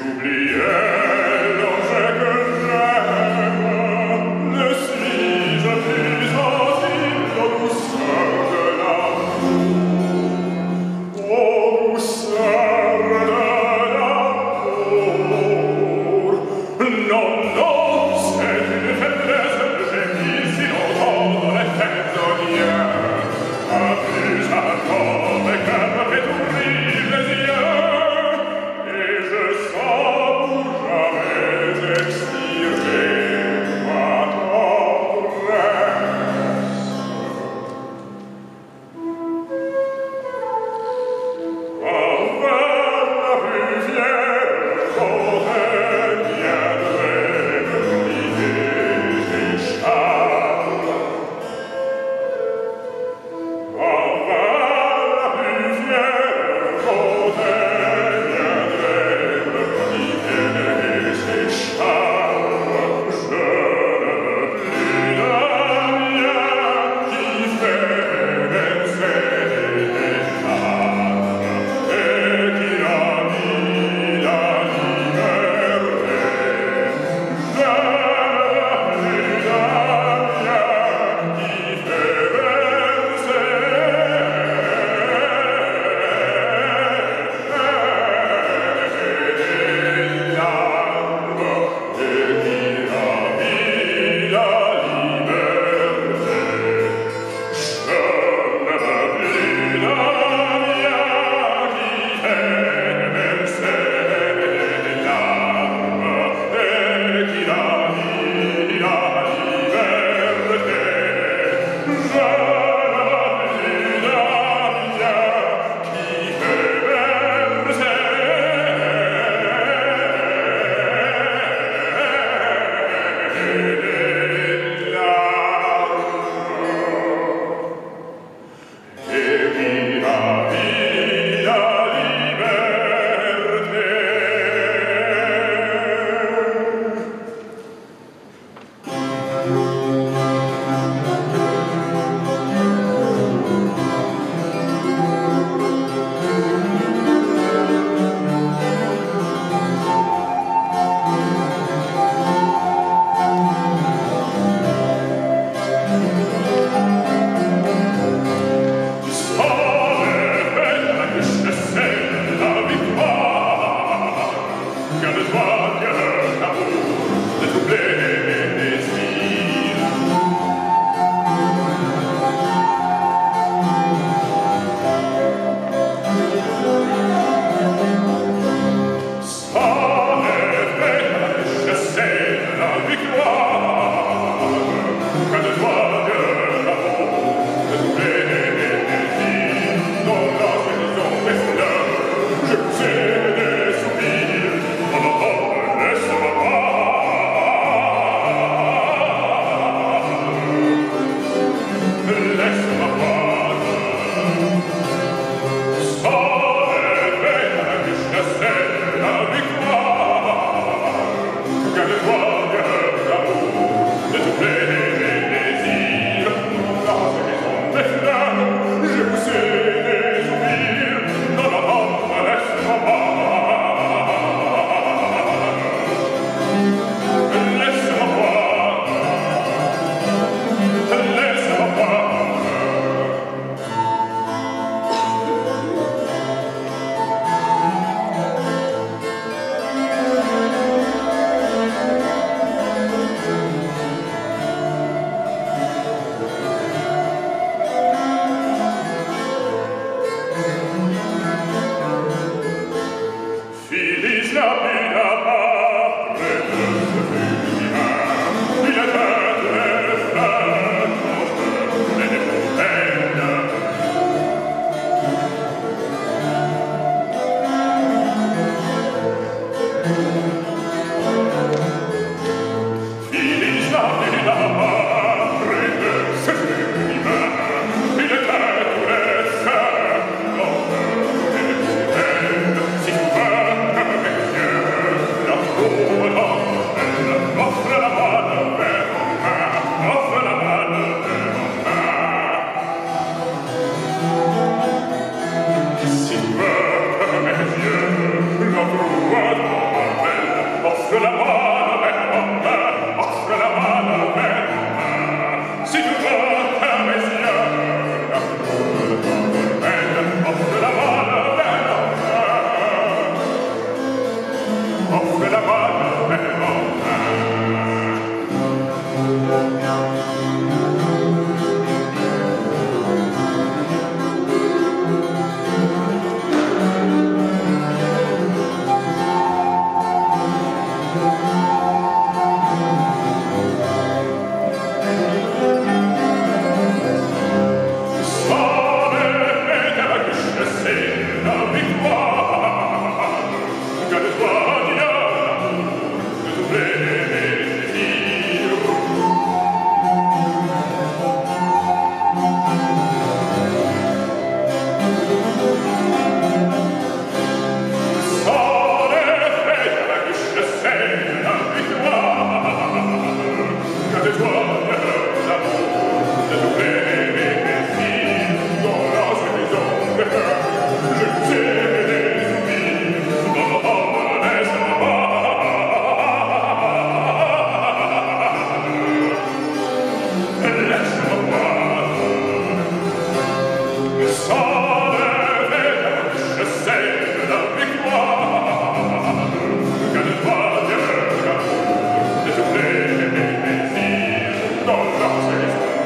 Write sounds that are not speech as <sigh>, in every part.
oublié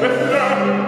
With <laughs> love.